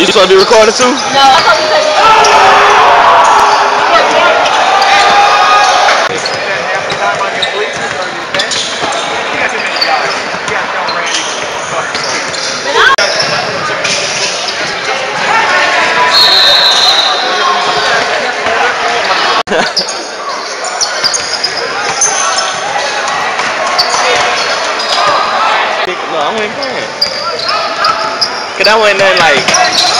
you supposed to be recording too? No, I thought you said. No, I'm playing. Cause I went in like.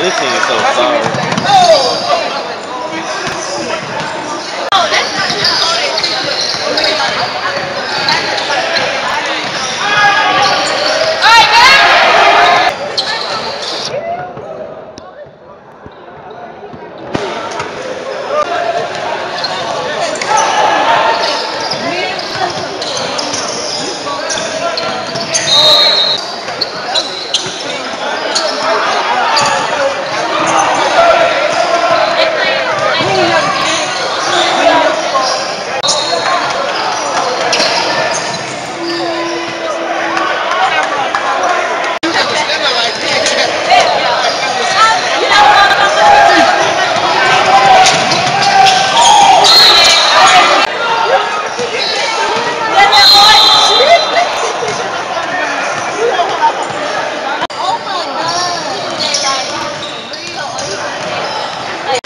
This thing is so sorry.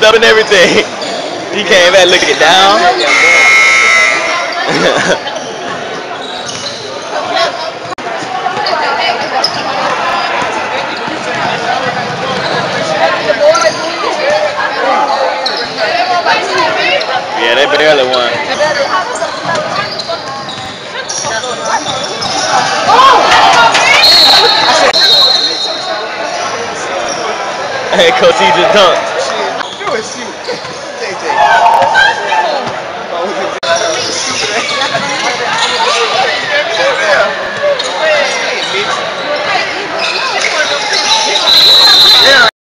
And everything. He came back looking down. yeah, they barely won. Hey, Coach, he just dunked. conheci